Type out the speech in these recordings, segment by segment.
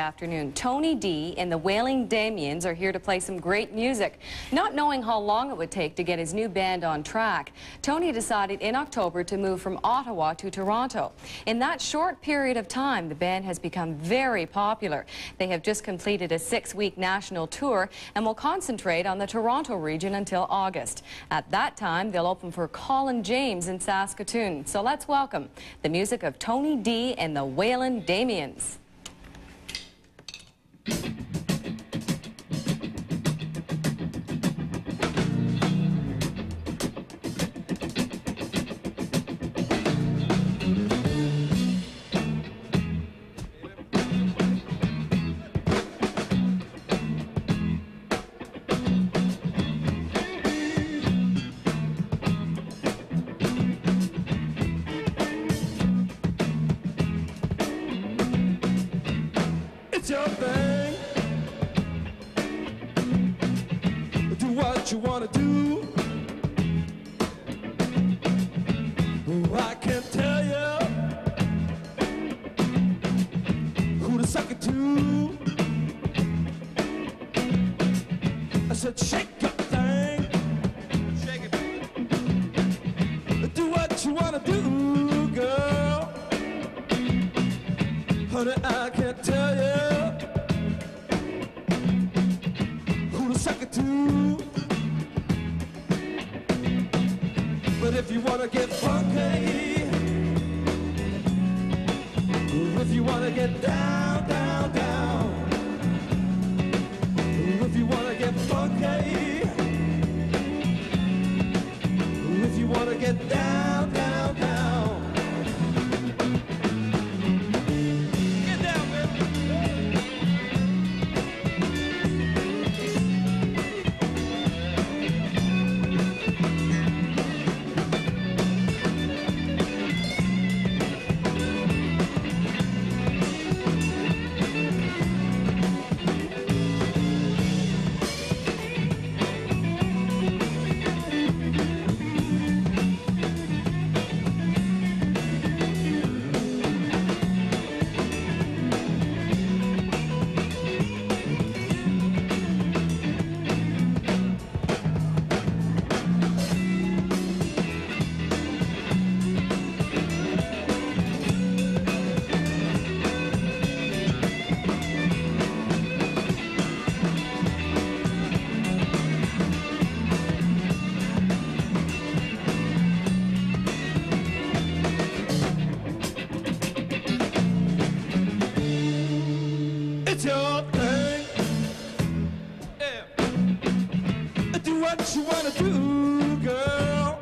afternoon. Tony D and the Wailing Damians are here to play some great music. Not knowing how long it would take to get his new band on track, Tony decided in October to move from Ottawa to Toronto. In that short period of time, the band has become very popular. They have just completed a six-week national tour and will concentrate on the Toronto region until August. At that time, they'll open for Colin James in Saskatoon. So let's welcome the music of Tony D and the Wailing Damians. Your thing. Do what you want to do. Oh, I can't tell you who to suck it to. I said, shake your thing. Shake it. Do what you want to do, girl. Honey, I who to suck it to. But if you wanna get funky, if you wanna get down, Do what you wanna do, girl.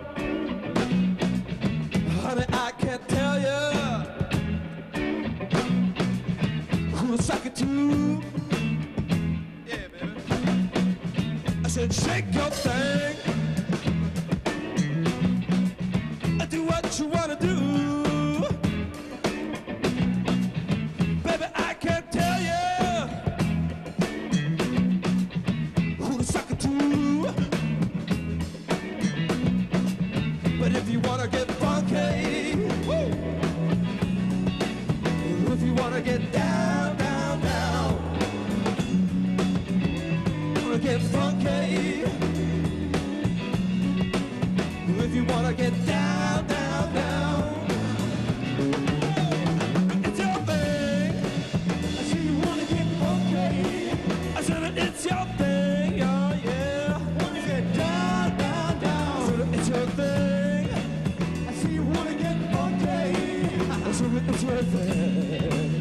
Honey, I can't tell you who to suck it to. Yeah, baby. I said, shake your thing. If you wanna get was worth it